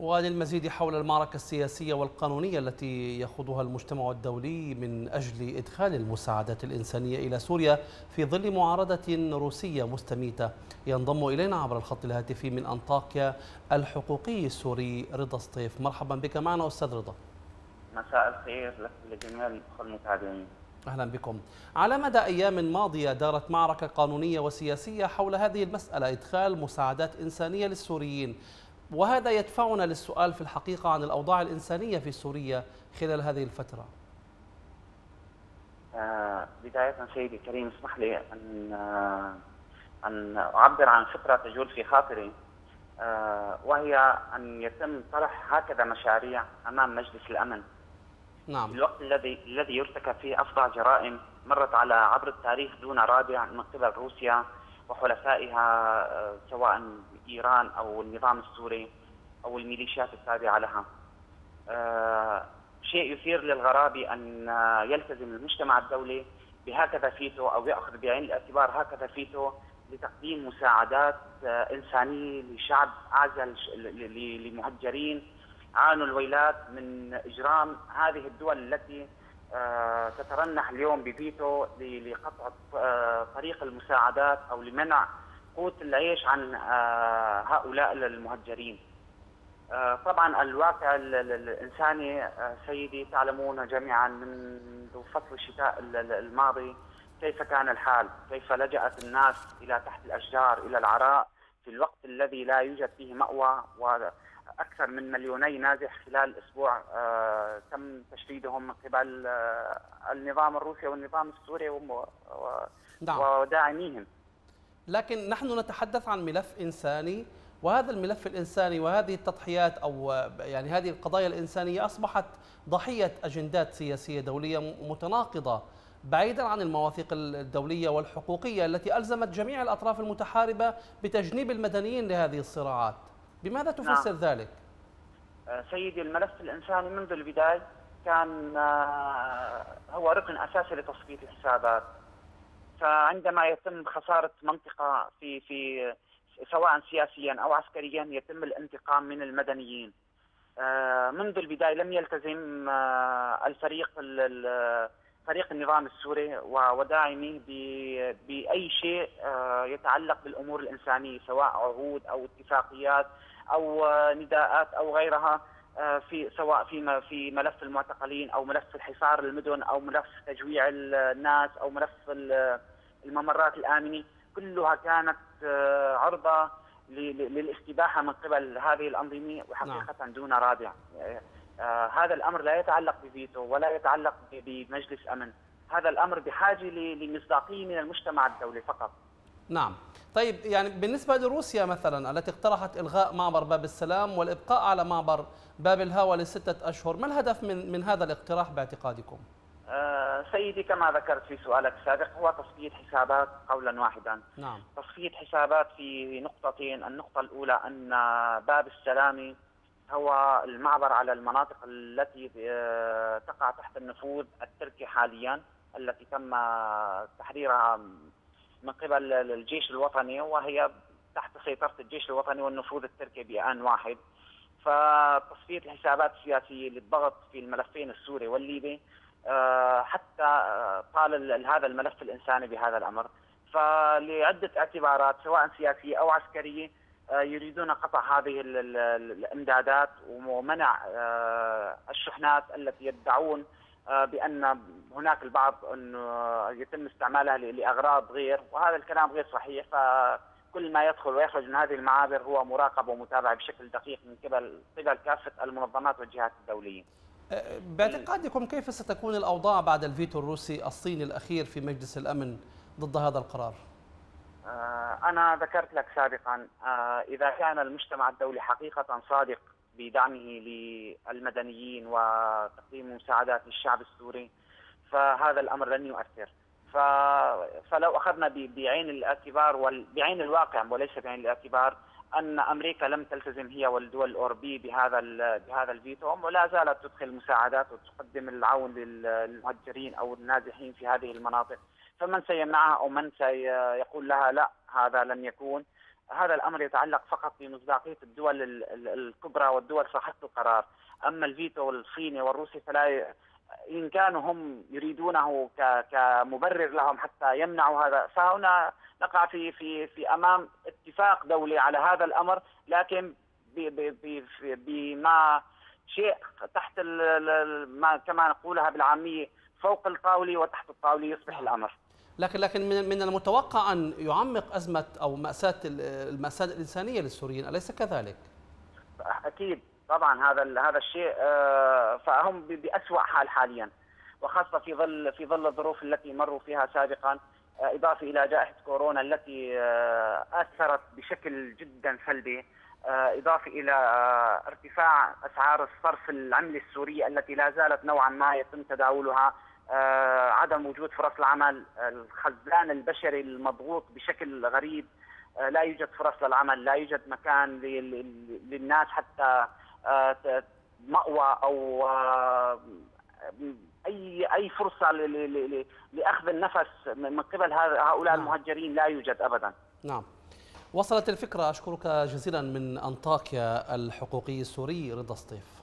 وللمزيد حول المعركة السياسية والقانونية التي يخوضها المجتمع الدولي من أجل إدخال المساعدات الإنسانية إلى سوريا في ظل معارضة روسية مستميتة. ينضم إلينا عبر الخط الهاتفي من أنطاكيا الحقوقي السوري رضا سطيف. مرحبا بك. معنا أستاذ رضا. مساء الخير لك ولجميع المتابعين. أهلا بكم. على مدى أيام ماضية دارت معركة قانونية وسياسية حول هذه المسألة إدخال مساعدات إنسانية للسوريين. وهذا يدفعنا للسؤال في الحقيقة عن الأوضاع الإنسانية في سوريا خلال هذه الفترة. آه بداية سيدي الكريم اسمح لي أن آه أن أعبر عن فكرة تجول في خاطري. آه وهي أن يتم طرح هكذا مشاريع أمام مجلس الأمن. نعم. الوقت الذي الذي يرتكب فيه أفظع جرائم مرت على عبر التاريخ دون رادع من قبل روسيا وحلفائها آه، سواء ايران أو النظام السوري أو الميليشيات التابعه لها. آه، شيء يثير للغرابه أن يلتزم المجتمع الدولي بهكذا فيتو أو يأخذ بعين الاعتبار هكذا فيتو لتقديم مساعدات آه، إنسانية لشعب عازل لمهجرين عانوا الويلات من إجرام هذه الدول التي آه، تترنح اليوم بفيتو لقطع طريق المساعدات أو لمنع قوت العيش عن آه، هؤلاء المهجرين. طبعا الواقع الإنساني سيدي تعلمون جميعا منذ فصل الشتاء الماضي كيف كان الحال، كيف لجأت الناس إلى تحت الأشجار إلى العراء في الوقت الذي لا يوجد فيه مأوى أكثر من مليوني نازح خلال أسبوع آه، تم تشريدهم من قبل آه، النظام الروسي والنظام السوري نعم. وداعميهم لكن نحن نتحدث عن ملف إنساني وهذا الملف الإنساني وهذه التضحيات أو يعني هذه القضايا الإنسانية أصبحت ضحية أجندات سياسية دولية متناقضة بعيدا عن المواثيق الدولية والحقوقية التي ألزمت جميع الأطراف المتحاربة بتجنيب المدنيين لهذه الصراعات. بماذا تفسر نعم. ذلك؟ آه، سيدي الملف الإنساني منذ البداية كان آه، هو ركن أساسي لتصفية الحسابات فعندما يتم خسارة منطقة في في سواء سياسيا أو عسكريا يتم الانتقام من المدنيين. آه، منذ البداية لم يلتزم الفريق فريق النظام السوري وداعميه بأي شيء يتعلق بالأمور الإنسانية سواء عهود أو اتفاقيات أو نداءات أو غيرها. آه، في سواء في في ملف المعتقلين أو ملف الحصار المدن أو ملف تجويع الناس أو ملف الممرات الآمنة كلها كانت آه، عرضة للاستباحة من قبل هذه الأنظمة وحقيقة نعم. دون رادع. آه، هذا الأمر لا يتعلق بفيتو ولا يتعلق بمجلس أمن. هذا الأمر بحاجة لمصداقية من المجتمع الدولي فقط. نعم طيب يعني بالنسبة لروسيا مثلا التي اقترحت إلغاء معبر باب السلام والإبقاء على معبر باب الهوى لستة أشهر ما الهدف من, من هذا الاقتراح باعتقادكم؟ أه سيدي كما ذكرت في سؤالك السابق هو تصفية حسابات قولا واحدا نعم. تصفية حسابات في نقطتين النقطة الأولى أن باب السلام هو المعبر على المناطق التي آه، تقع تحت النفوذ التركي حاليا التي تم تحريرها من قبل الجيش الوطني وهي تحت سيطرة الجيش الوطني والنفوذ التركي بآن واحد. فتصفية الحسابات السياسية للضغط في الملفين السوري والليبي آه، حتى آه، طال هذا الملف الإنساني بهذا الأمر. فلعدة اعتبارات سواء سياسية أو عسكرية آه، يريدون قطع هذه الإمدادات ومنع الشحنات التي يدعون بأن هناك البعض انه يتم استعمالها لأغراض غير وهذا الكلام غير صحيح فكل ما يدخل ويخرج من هذه المعابر هو مراقب ومتابع بشكل دقيق من قبل قبل كافة المنظمات والجهات الدولية. أه، باعتقادكم كيف ستكون الأوضاع بعد الفيتو الروسي الصيني الأخير في مجلس الأمن ضد هذا القرار؟ أنا ذكرت لك سابقا إذا كان المجتمع الدولي حقيقة صادق بدعمه للمدنيين وتقديم مساعدات للشعب السوري فهذا الأمر لن يؤثر. فلو أخذنا بعين الاعتبار بعين الواقع وليس بعين الاعتبار أن أمريكا لم تلتزم هي والدول الاوروبيه بهذا بهذا الفيتو ولا زالت تدخل مساعدات وتقدم العون للمهجرين أو النازحين في هذه المناطق. فمن سيمنعها أو من سيقول لها لا هذا لن يكون. هذا الأمر يتعلق فقط بمصداقية الدول الكبرى والدول صاحبه القرار، أما الفيتو الصيني والروسي فلا إن كانوا هم يريدونه كمبرر لهم حتى يمنعوا هذا فهنا نقع في في في أمام اتفاق دولي على هذا الأمر لكن بما شيء تحت ما كما نقولها بالعامية فوق الطاولة وتحت الطاولة يصبح الأمر. لكن لكن من من المتوقع أن يعمق أزمة أو مأساة المأساة الإنسانية للسوريين أليس كذلك؟ أكيد طبعا هذا هذا الشيء آه، فهم بأسوأ حال حاليا وخاصة في ظل في ظل الظروف التي مروا فيها سابقا آه، إضافة إلى جائحة كورونا التي آه، أثرت بشكل جدا سلبي إضافة إلى ارتفاع أسعار الصرف العمله السوريه التي لا زالت نوعا ما يتم تداولها عدم وجود فرص العمل الخزان البشري المضغوط بشكل غريب لا يوجد فرص للعمل لا يوجد مكان للناس حتى مأوى أو آه، أي أي فرصة لأخذ النفس من قبل هؤلاء نعم. المهجرين لا يوجد ابدا. نعم. وصلت الفكرة أشكرك جزيلا من أنطاكيا الحقوقي السوري رضا سطيف.